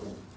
Amen.